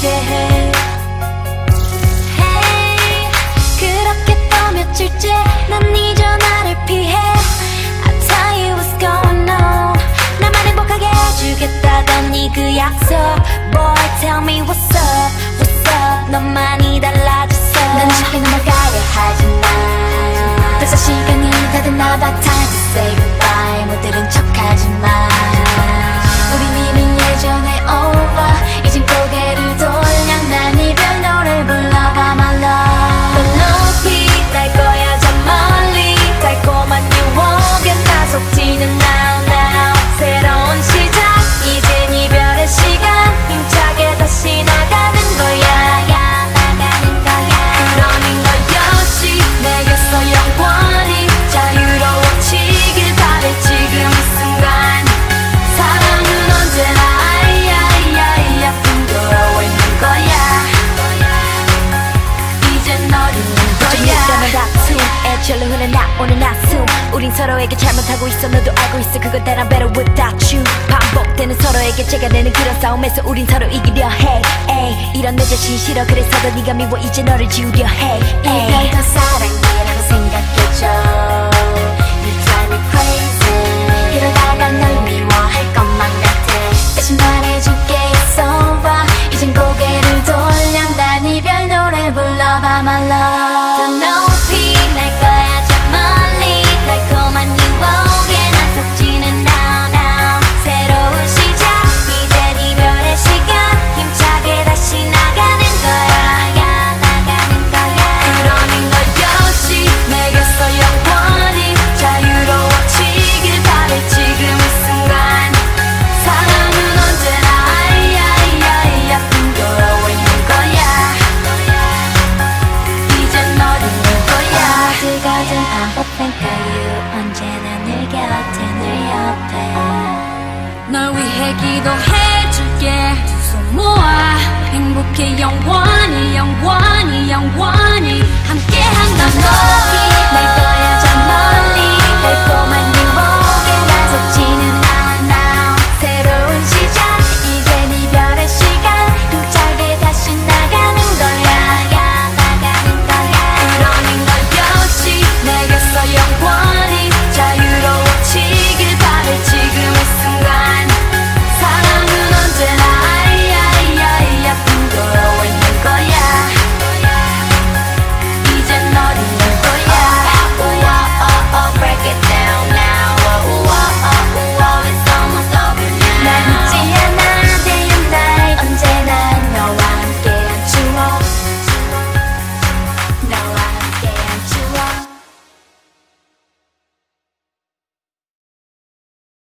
날 지치게 해 hey, 그렇게 또 며칠째 난 네 전화를 피해 I tell you what's going on 나만 행복하게 해주겠다던 네그 약속 Boy tell me what's up what's up? 넌 많이 달라졌어 난 쉽게 넘어가려 하지만 벌써 시간이 다 됐나 봐 Time to say goodbye 못 들은 척하지마 절로 흘러나오는 나숨 우린 서로에게 잘못하고 있어. 너도 알고 있어. 그건 다 better without you. 반복되는 서로에게 제가 내는 그런 싸움에서 우린 서로 이기려 해. 에이, 이런 내 자신 싫어. 그래서 더 네가 미워. 이제 너를 지우려 해. 에이. 더 사랑이라고 이젠 고개를 돌려. 난 이별 노래 불러봐 my love 널 위해 기도해줄게. 두손 모아 행복해 영원히 영원히 영원히 함께한 건널